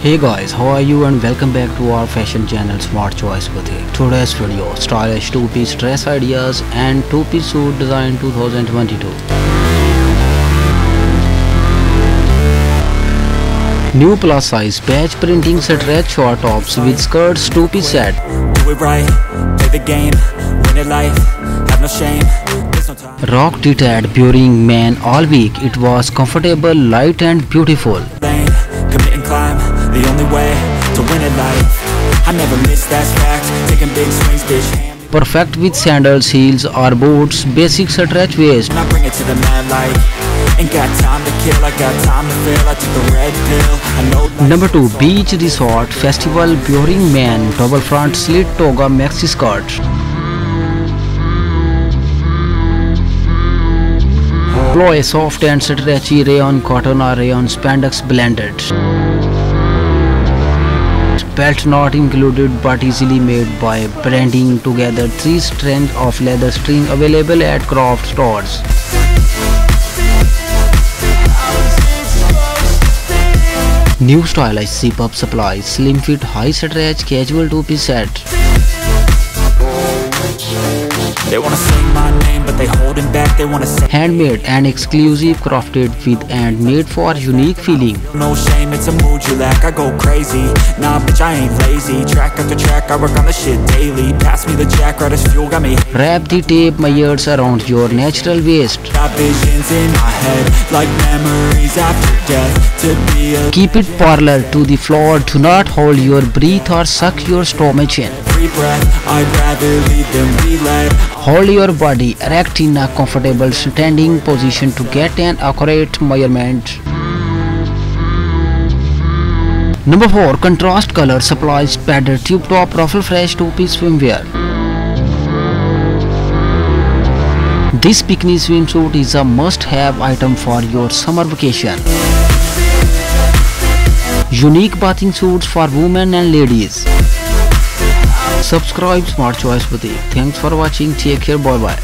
Hey guys, how are you and welcome back to our fashion channel Smart Choice Boutique. Today's video, stylish two-piece dress ideas and two-piece suit design 2022. New plus size patch printing set red short tops with skirts two-piece set. Do it right, play the game, win it life, have no shame. There's no time. Rocked it at Burning Man all week. It was comfortable, light and beautiful. Lane, commit and climb, the only way to win it life. I never miss that's fact, taking big swings, bitch. Hand me Perfect with sandals, heels or boots. Basic stretch waist. I bring it to the mad light. Ain't got time to kill, I got time to feel. I took the red pill. I know life's Number 2 Beach Resort Festival Burning Man Double front slit toga maxi skirt Employ soft and stretchy rayon cotton or rayon spandex blended Belt not included but easily made by blending together three strands of leather string available at craft stores. New stylish zip-up supplies, slim fit, high stretch, casual two-piece set. They wanna say my name, but they back. They wanna say Handmade and exclusive crafted with and made for unique feeling. no shame. It's a mood you lack. I go crazy. Nah, bitch, I ain't lazy. Track after track, I work on the shit daily. Pass me the jack, right as fuel, got me. Wrap the tape measures around your natural waist. Got visions in my head, like memories after death. To be a Keep it parallel to the floor. Do not hold your breath or suck your stomach in. Free breath. I'd rather lead than be led. Hold your body erect in a comfortable standing position to get an accurate measurement. Number 4 Contrast color supplies padded tube top ruffle fresh two-piece swimwear. This bikini swimsuit is a must-have item for your summer vacation. Unique bathing suits for women and ladies. Subscribe Smart Choice Boutique. Thanks for watching. Take care. Bye bye.